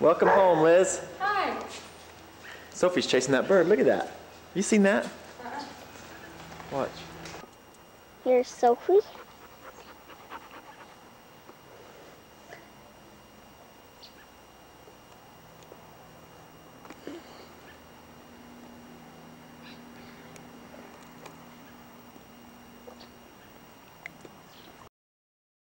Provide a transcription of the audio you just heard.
Welcome home, Liz. Hi. Sophie's chasing that bird. Look at that. You seen that? Uh-uh. Watch. Here's Sophie.